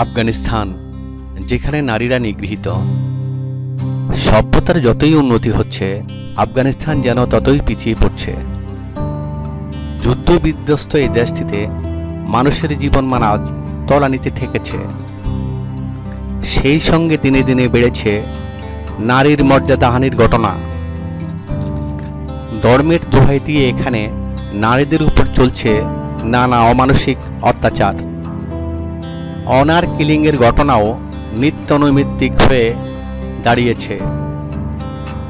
আফগানিস্তান, যেখানে নারীরা নিগৃহীত। সভ্যতার যতই উন্নতি হচ্ছে, আফগানিস্তান যেন ততই পিছিয়ে পড়ছে। যুদ্ধ বিধ্বস্ত এই দেশটিতে মানুষের জীবনমান আজ তলানিতে ঠেকেছে। সেই সঙ্গে দিনে দিনে বেড়েছে নারীর মর্যাদাহানির ঘটনা। ধর্মের দোহাই দিয়ে এখানে নারীদের উপর চলছে নানা অমানসিক অত্যাচার। অনার কিলিংয়ের ঘটনাও নিত্য নৈমিত্তিক হয়ে দাঁড়িয়েছে।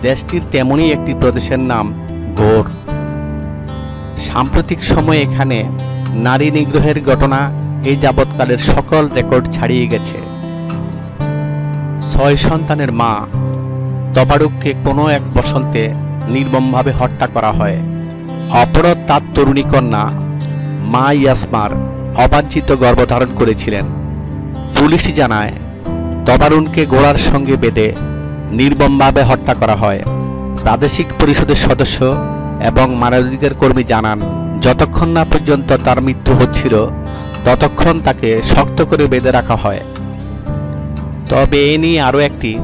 দেশটির তেমনই একটি প্রদেশের নাম ঘোর। সাম্প্রতিক সময়ে এখানে নারী নিগ্রহের ঘটনা এই যাবৎকালের সকল রেকর্ড ছাড়িয়ে গেছে। ছয় সন্তানের মা, তবারুককে কোনো এক বসন্তে নির্মমভাবে হত্যা করা হয়। অপরাধ তার তরুণী কন্যা মা ইয়াসমার অবাঞ্ছিত গর্ভধারণ করেছিলেন। পুলিশ জানায় তবারুণকে গোড়ার সঙ্গে বেঁধে নির্মমভাবে হত্যা করা হয়। প্রাদেশিক পরিষদের সদস্য এবং মানবাধিকার কর্মী জানান, যতক্ষণ না পর্যন্ত তার মৃত্যু হচ্ছিল, ততক্ষণ তাকে শক্ত করে বেঁধে রাখা হয়। তবে এ নিয়ে আরও একটি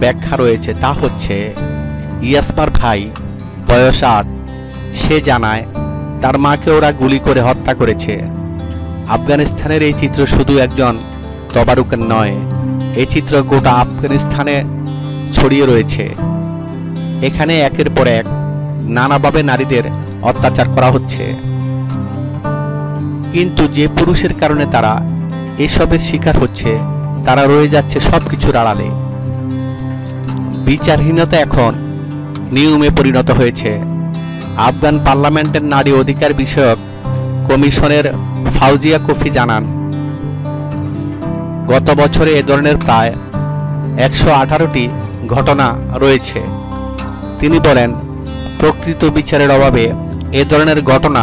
ব্যাখ্যা রয়েছে, তা হচ্ছে, ইয়াসমার ভাই, বয়স আট, সে জানায়, তার মাকে ওরা গুলি করে হত্যা করেছে। আফগানিস্তানের এই চিত্র শুধু একজন তবারুকের নয়। এই চিত্র গোটা আফগানিস্তানে ছড়িয়ে রয়েছে। এখানে একের পর এক নানাভাবে নারীদের অত্যাচার করা হচ্ছে। কিন্তু যে পুরুষের কারণে তারা এসবের শিকার হচ্ছে, তারা রয়ে যাচ্ছে সবকিছুর আড়ালে। বিচারহীনতা এখন নিয়মে পরিণত হয়েছে। আফগান পার্লামেন্টের নারী অধিকার বিষয়ক কমিশনের ফাউজিয়া কফি জানান গত বছরে এ ধরনের প্রায় একশো আঠারোটি ঘটনা রয়েছে। তিনি বলেন, প্রকৃত বিচারের অভাবে এ ধরনের ঘটনা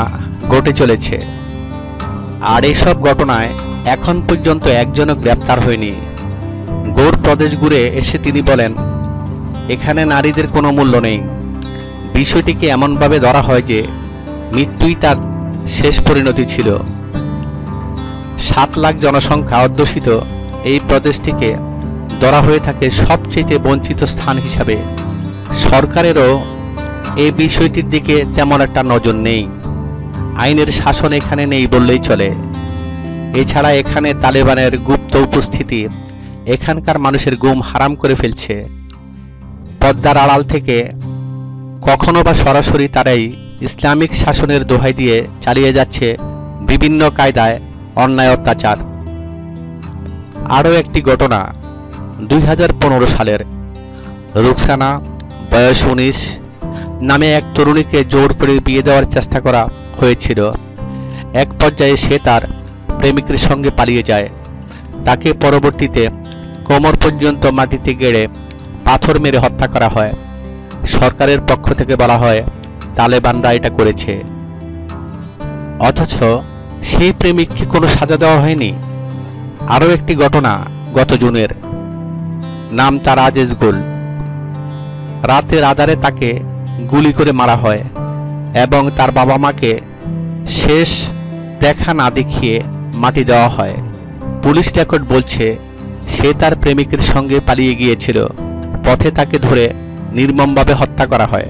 ঘটে চলেছে। আর এসব ঘটনায় এখন পর্যন্ত একজনও গ্রেপ্তার হয়নি। গৌর প্রদেশ ঘুরে এসে তিনি বলেন, এখানে নারীদের কোনো মূল্য নেই। বিষয়টিকে এমনভাবে ধরা হয় যে মৃত্যুই তার শেষ পরিণতি ছিল। সাত লাখ জনসংখ্যা অধ্যুষিত এই প্রদেশটিকে ধরা হয়ে থাকে সবচেয়ে বঞ্চিত স্থান হিসাবে। সরকারেরও এই বিষয়টির দিকে তেমন একটা নজর নেই। আইনের শাসন এখানে নেই বললেই চলে। এছাড়া এখানে তালেবানের গুপ্ত উপস্থিতি, এখানকার মানুষের গুম হারাম করে ফেলছে। পদ্মার আড়াল থেকে কখনো বা সরাসরি তারাই ইসলামিক শাসনের দোহাই দিয়ে চালিয়ে যাচ্ছে বিভিন্ন কায়দায় অন্যায় অত্যাচার। আরও একটি ঘটনা। দুই পনেরো সালের রুকসানা, বয়স উনিশ, নামে এক তরুণীকে জোর করে বিয়ে দেওয়ার চেষ্টা করা হয়েছিল। এক পর্যায়ে সে তার প্রেমিকের সঙ্গে পালিয়ে যায়। তাকে পরবর্তীতে কোমর পর্যন্ত মাটিতে গেড়ে পাথর মেরে হত্যা করা হয়। সরকারের পক্ষ থেকে বলা হয়, তালেবানরা এটা করেছে। অথচ সেই প্রেমিককে কোনো সাজা দেওয়া হয়নি? আরও একটি ঘটনা গত জুনের। নাম তার আজেজ গুল। রাতের আধারে তাকে গুলি করে মারা হয় এবং তার বাবা মাকে শেষ দেখা না দেখিয়ে মাটি দেওয়া হয়। পুলিশ রেকর্ড বলছে, সে তার প্রেমিকের সঙ্গে পালিয়ে গিয়েছিল। পথে তাকে ধরে নির্মমভাবে হত্যা করা হয়।